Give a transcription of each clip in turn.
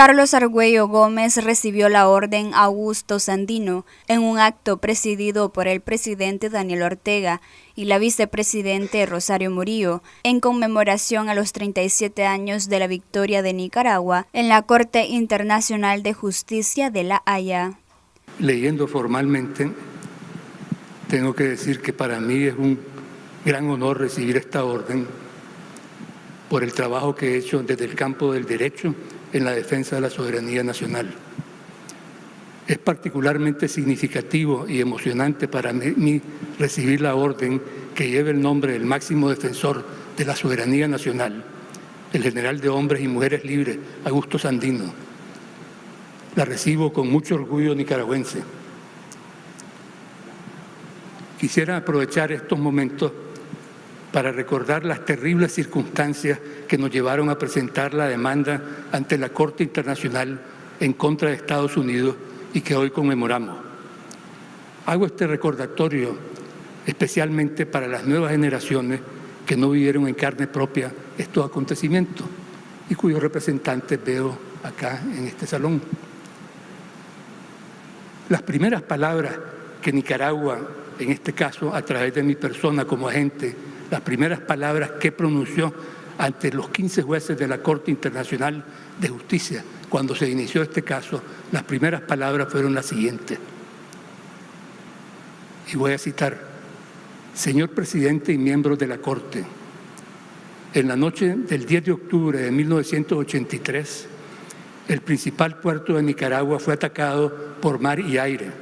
Carlos Argüello Gómez recibió la Orden Augusto Sandino en un acto presidido por el presidente Daniel Ortega y la vicepresidente Rosario Murillo en conmemoración a los 37 años de la victoria de Nicaragua en la Corte Internacional de Justicia de La Haya. Leyendo formalmente, tengo que decir que para mí es un gran honor recibir esta orden por el trabajo que he hecho desde el campo del derecho en la defensa de la soberanía nacional. Es particularmente significativo y emocionante para mí recibir la orden que lleva el nombre del máximo defensor de la soberanía nacional, el general de hombres y mujeres libres, Augusto Sandino. La recibo con mucho orgullo nicaragüense. Quisiera aprovechar estos momentos para recordar las terribles circunstancias que nos llevaron a presentar la demanda ante la Corte Internacional en contra de Estados Unidos y que hoy conmemoramos. Hago este recordatorio especialmente para las nuevas generaciones que no vivieron en carne propia estos acontecimientos y cuyos representantes veo acá en este salón. Las primeras palabras que Nicaragua, en este caso a través de mi persona como agente, las primeras palabras que pronunció ante los 15 jueces de la Corte Internacional de Justicia cuando se inició este caso, las primeras palabras fueron las siguientes. Y voy a citar, Señor presidente y miembros de la Corte, en la noche del 10 de octubre de 1983, el principal puerto de Nicaragua fue atacado por mar y aire.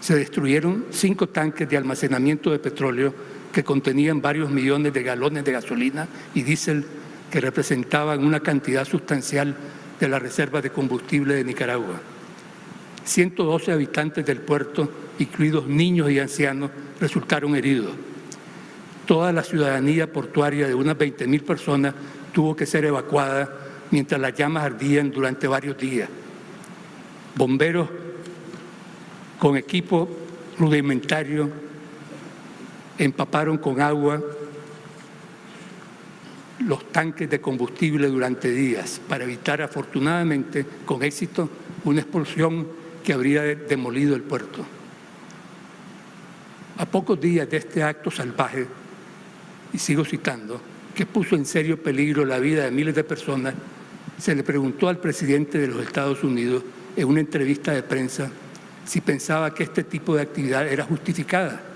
Se destruyeron cinco tanques de almacenamiento de petróleo que contenían varios millones de galones de gasolina y diésel que representaban una cantidad sustancial de la reserva de combustible de Nicaragua. 112 habitantes del puerto, incluidos niños y ancianos, resultaron heridos. Toda la ciudadanía portuaria de unas 20.000 personas tuvo que ser evacuada mientras las llamas ardían durante varios días. Bomberos con equipo rudimentario empaparon con agua los tanques de combustible durante días para evitar afortunadamente con éxito una explosión que habría demolido el puerto. A pocos días de este acto salvaje, y sigo citando, que puso en serio peligro la vida de miles de personas, se le preguntó al presidente de los Estados Unidos en una entrevista de prensa si pensaba que este tipo de actividad era justificada.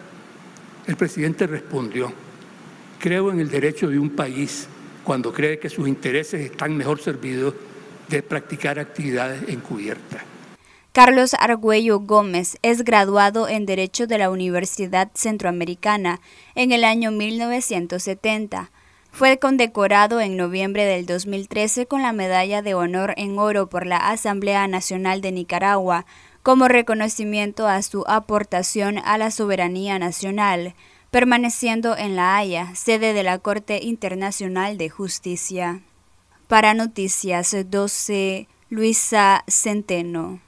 El presidente respondió, creo en el derecho de un país cuando cree que sus intereses están mejor servidos de practicar actividades encubiertas. Carlos Argüello Gómez es graduado en Derecho de la Universidad Centroamericana en el año 1970. Fue condecorado en noviembre del 2013 con la Medalla de Honor en Oro por la Asamblea Nacional de Nicaragua como reconocimiento a su aportación a la soberanía nacional permaneciendo en La Haya, sede de la Corte Internacional de Justicia. Para Noticias 12, Luisa Centeno.